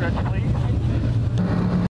stretch